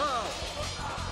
Ha!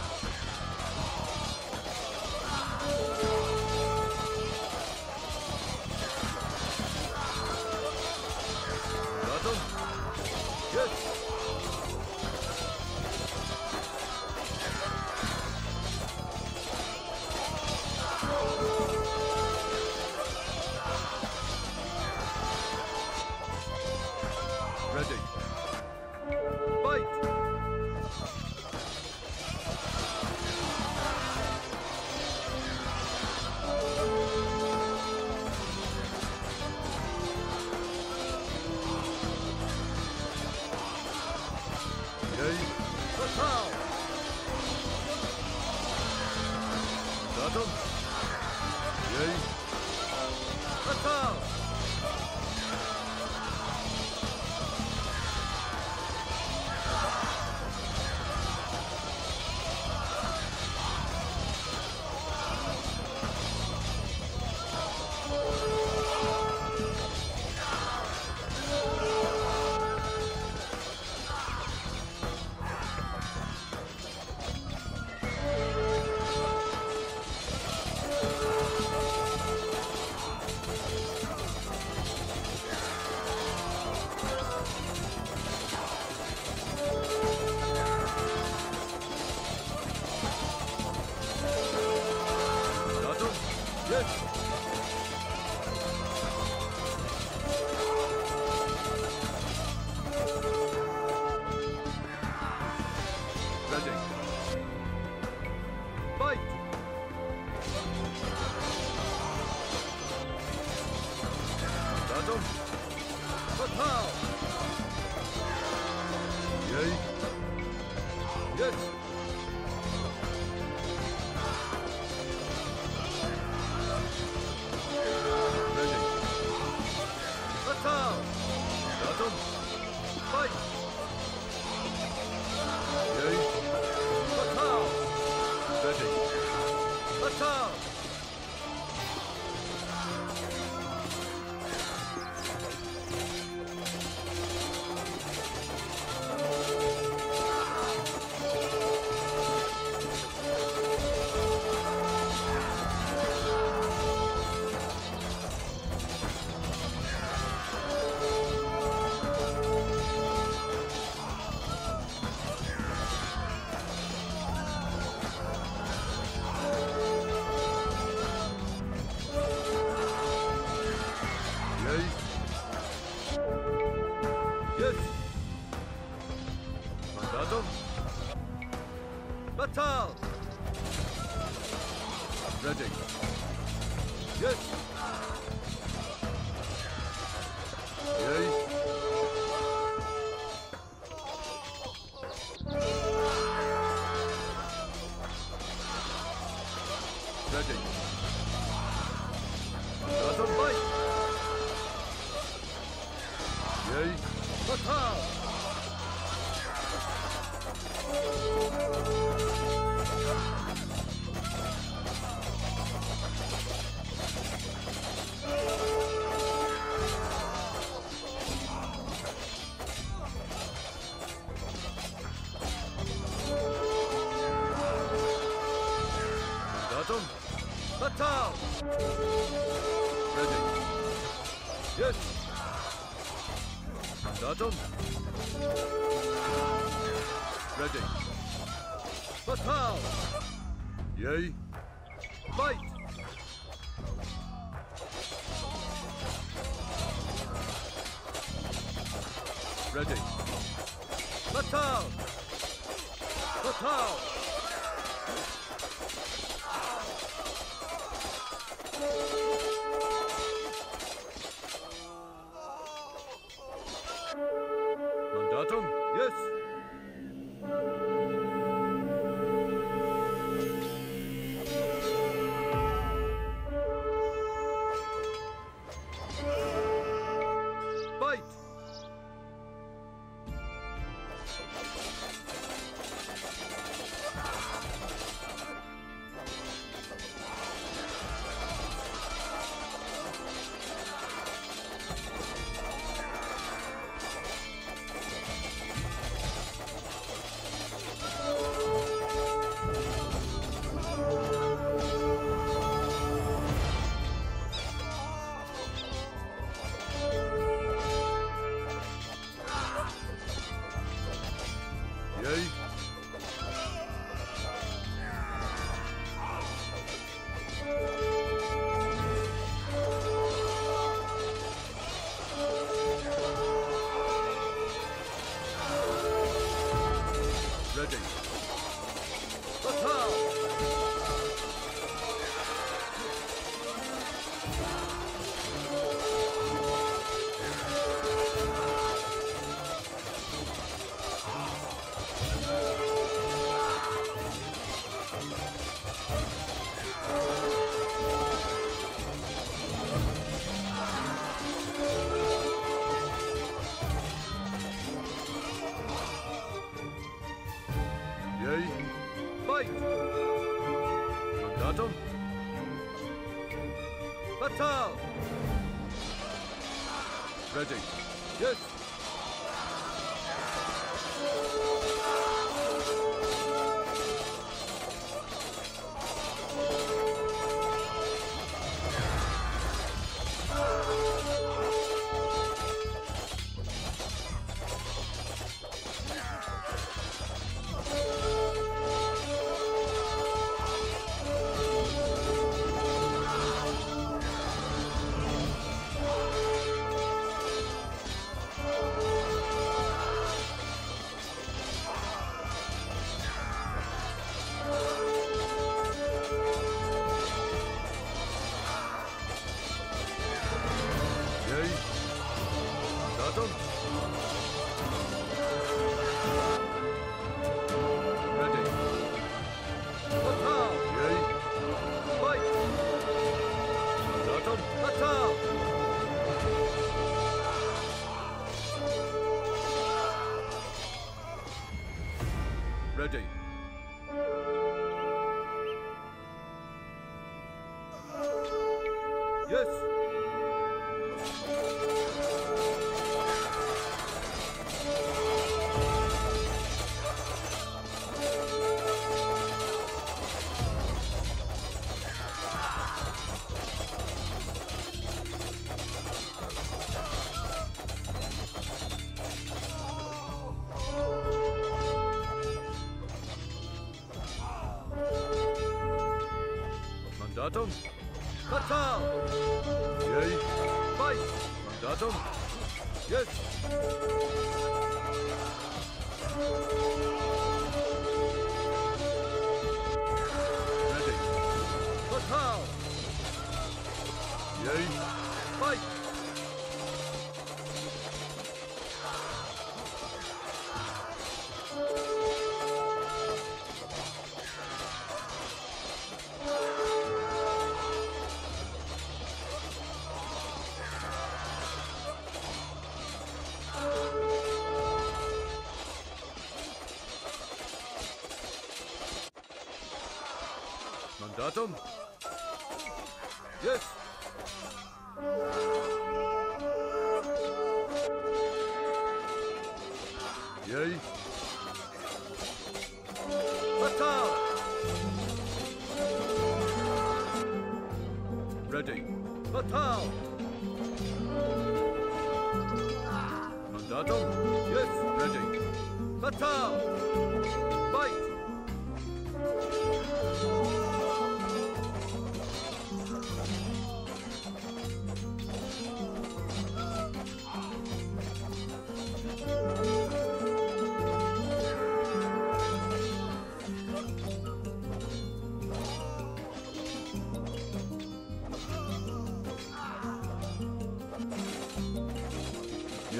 Ready! Yes! Yay! Ready! Fatal! Fatal! Ready. Yes! Ready. Mandatum?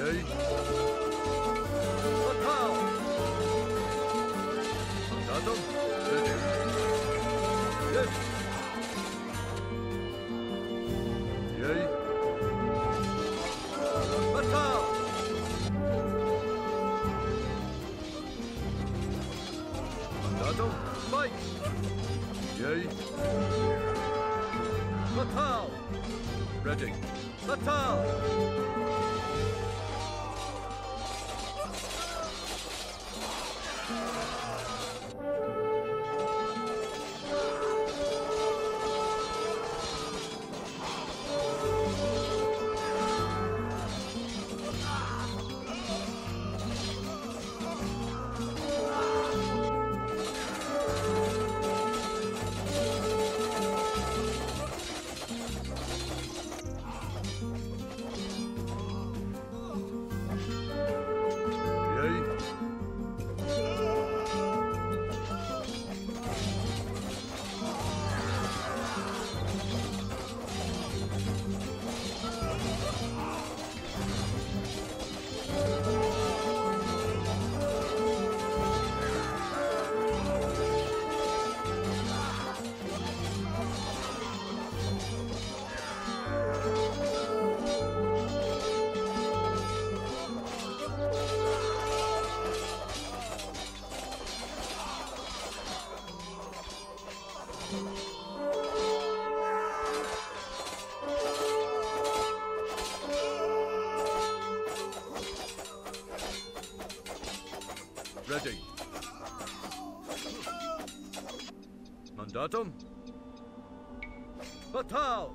Yay. Mandatum. Batal.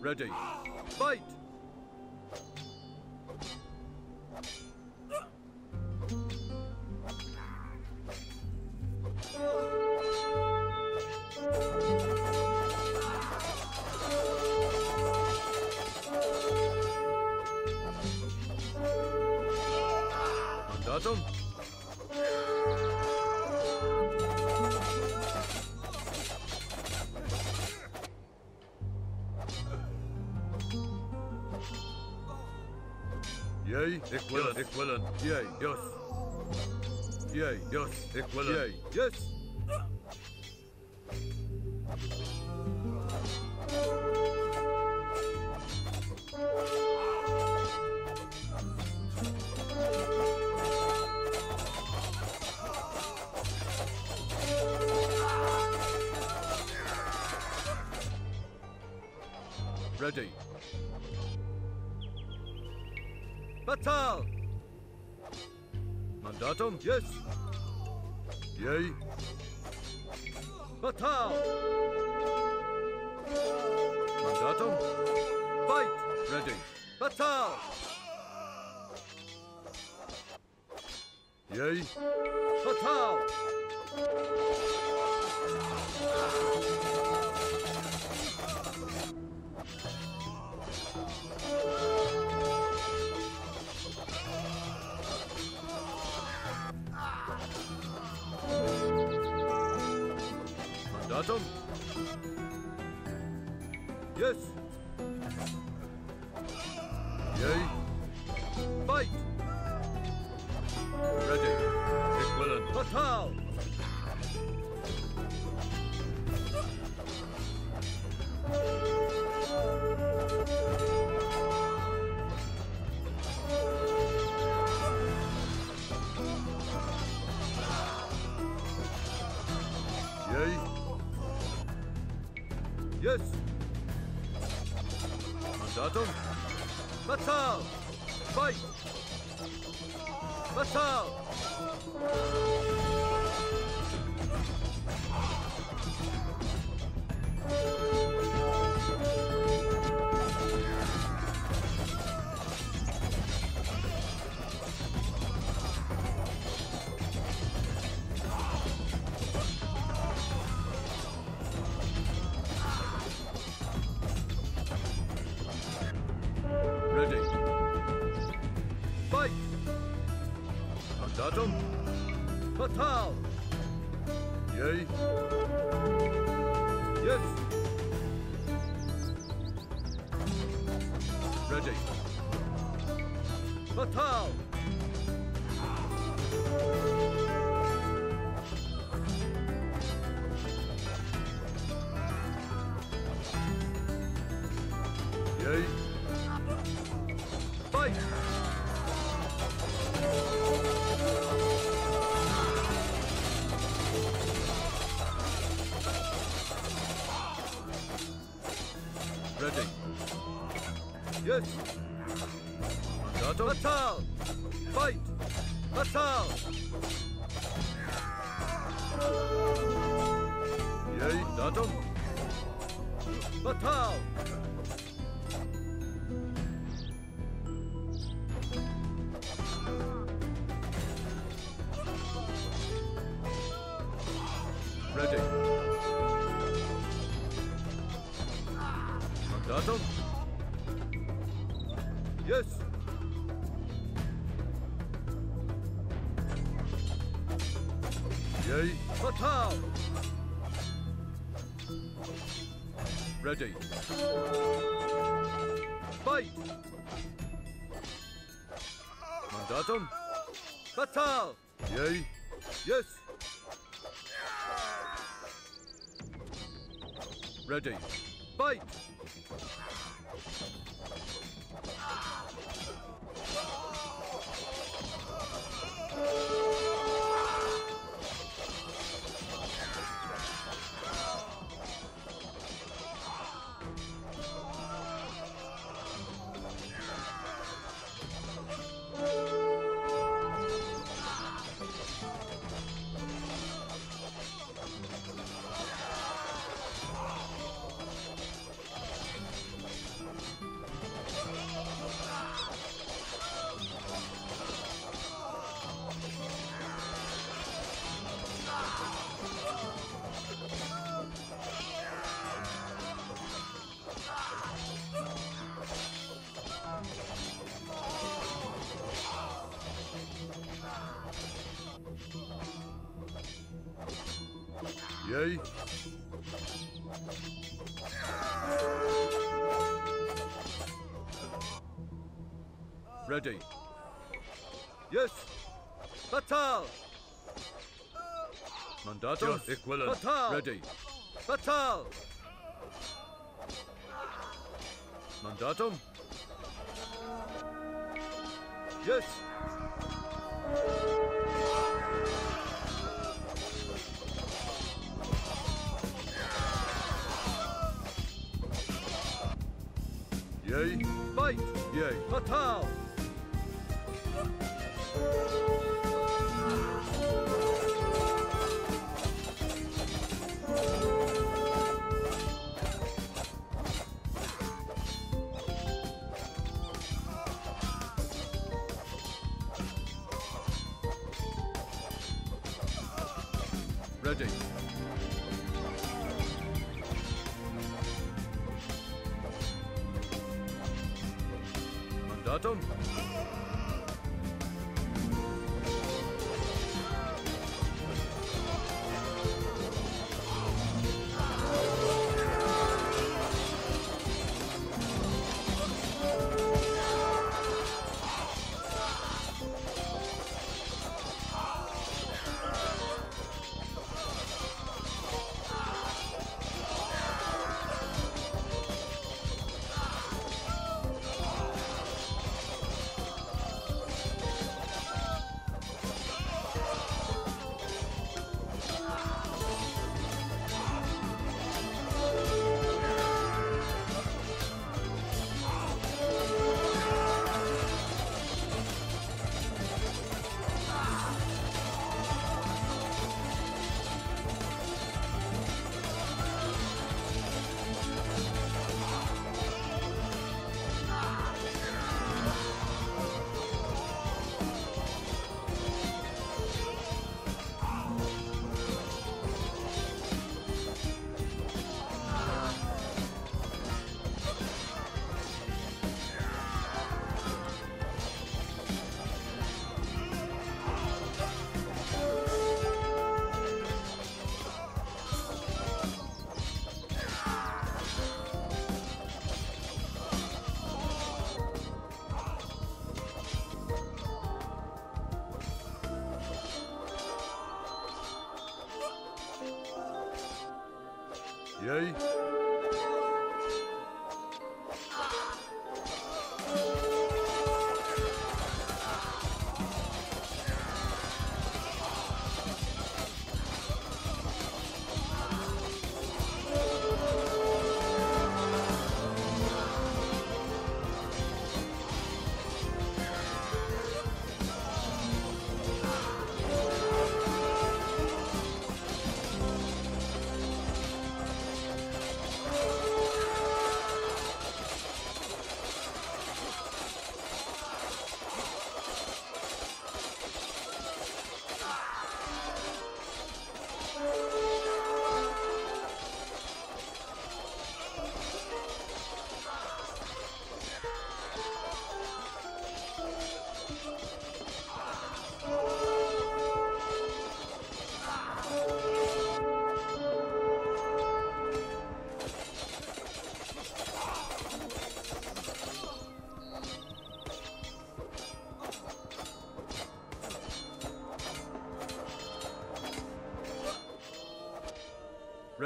Ready. Fight. Ready. Batal! Mandatum? Yes. Yay. Batal! Mandatum? Fight! Ready. Batal! Yay. Batal! Mandatum? Yes. Yay. Fight. Ready. Equivalent. Fatal. Mandatum. Ready. Fatal! Mandatum. Yes. Yay. Fatal. Ready. Fight. Mandatum. Fatal. Yay. Yes. Ready. Fight. Yay. Ready. Yes. Fatal. Mandatum. Equivalent. Fatal. Ready. Fatal. Mandatum. Yes. Fight. Yay. Fatal. Yay.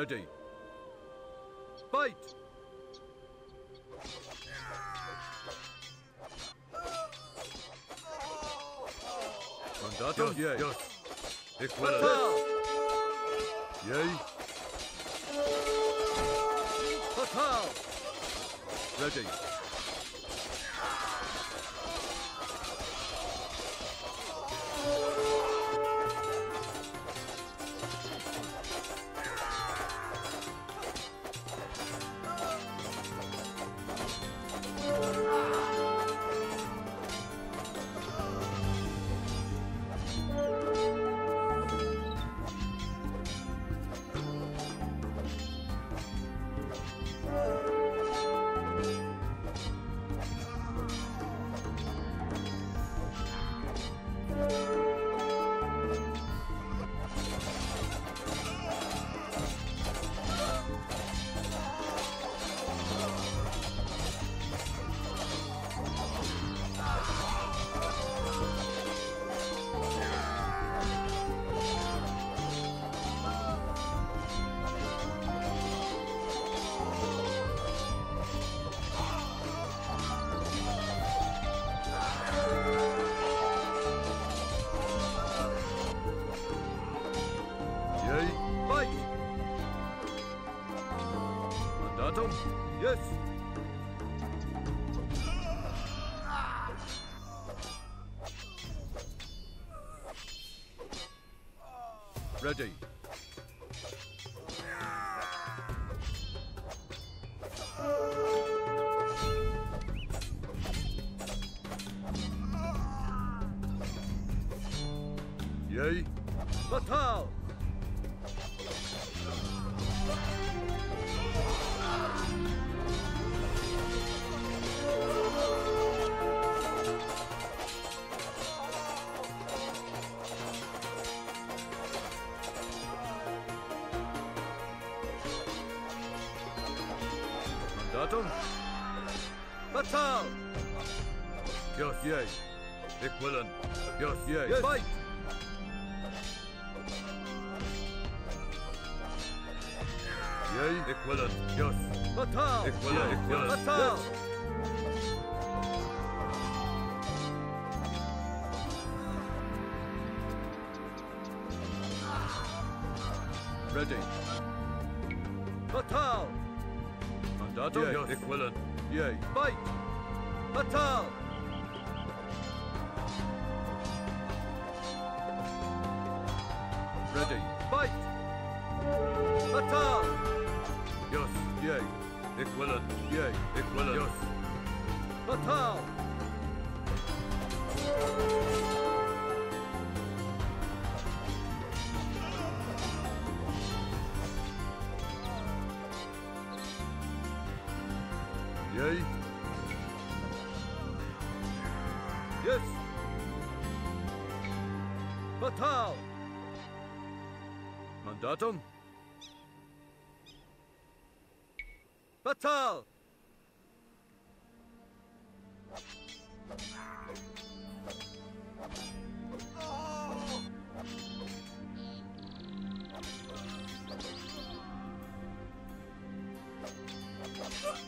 Ready. Fight! Mandatum? Yes. yes. Equality. Yay. Fatal! Ready. Ready. Yay. Fatal! Fatal! Yes. Yay. Equivalent. Yes. Yay. Yes. Fight! Yay. Equivalent. Yes. Fatal! Equivalent. Equivalent. Fatal! Ready. Fatal! Mandatum? Yay. Yes. Equivalent. Yay. Fight! Fatal! Ready. Fight! Fatal! Yes. Yay. Equivalent. Yay. Equivalent. Yes. Fatal! Oh.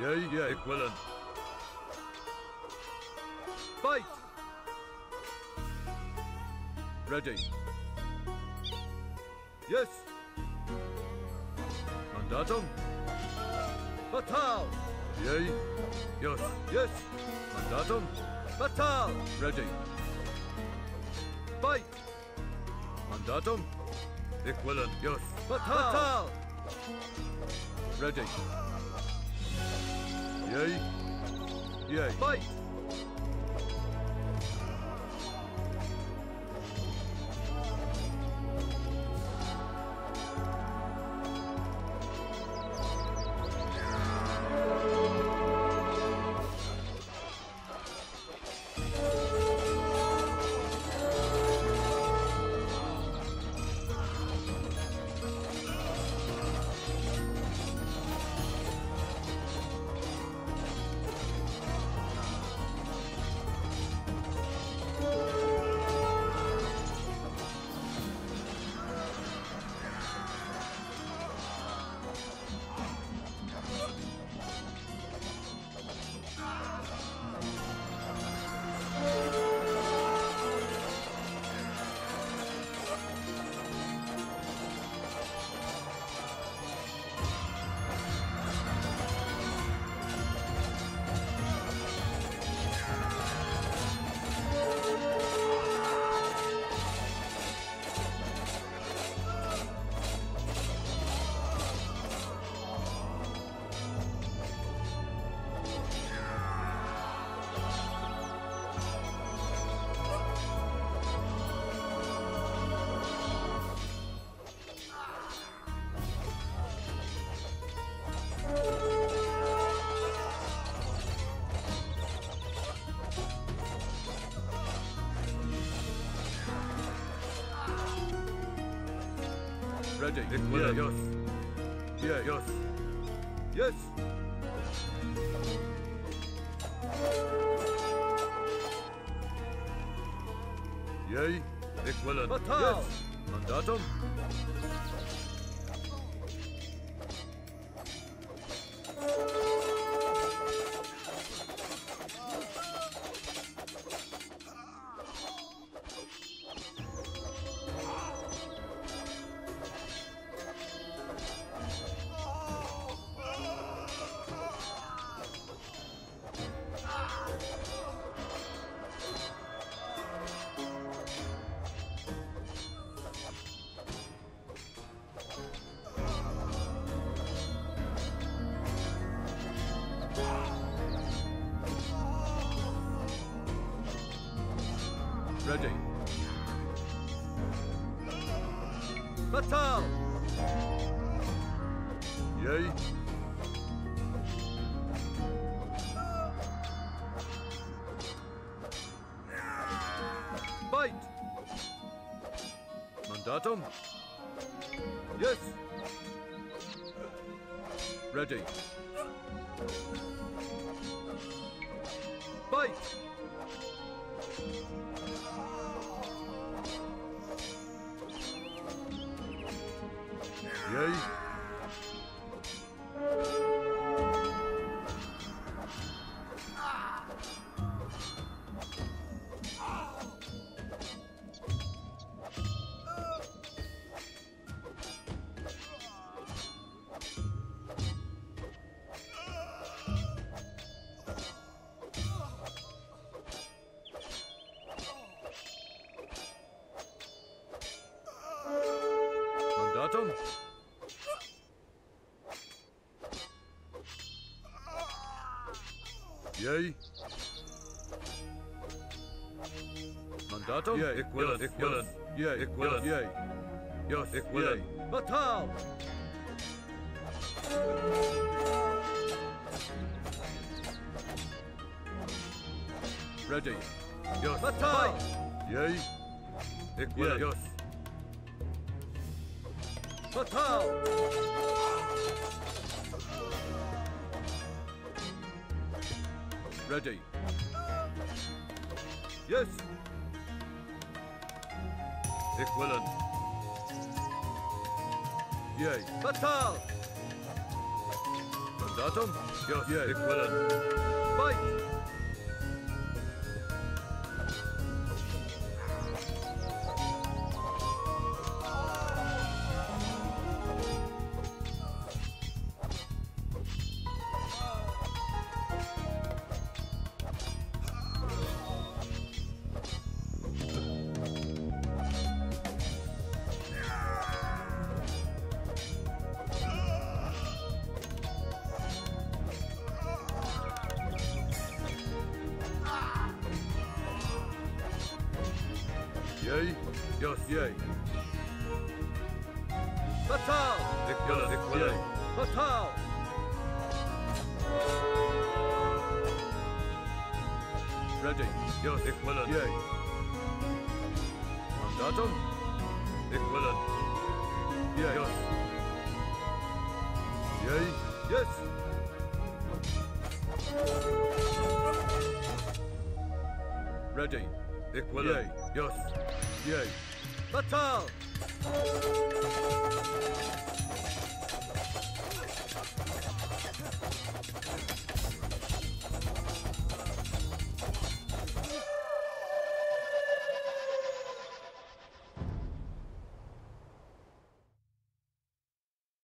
Yay, yay. Ik willen. Fight! Ready. Yes. Mandatum. Batal. Yay. Yes. Yes. Mandatum. Batal. Ready. Fight. Mandatum. Willen. Yes. Batal. Batal. Ready. Yay. Yay. Fight. Ready. Ik willen. Yes. Yeah, yes. Yes. Yay. Ik willen. Batal. Yes. Mandatum. Ready. Mandatum. Yes. Ready. Fight. Yay. Yay. Mandatum? Yay. Ik wil het, Yes, ik wil yes. het. Yay, Ik ik wil wil het. Yay. Yes, wil Batal. Ready. Yes. Batal. Yay. Ik wil Yay. het. Yes. Batal. Ready. Yes. Het. Yay. Batal. Mandatum? Yes. Yay. Ik. Fight! Yay. Yes. Yay. Fatal! Ik. Fatal! Ready. Yes. Willen. Yay. Mandatum? Yay. Yes. Yay. Yes. Ready. Yay. Yes. Yay. Fatal!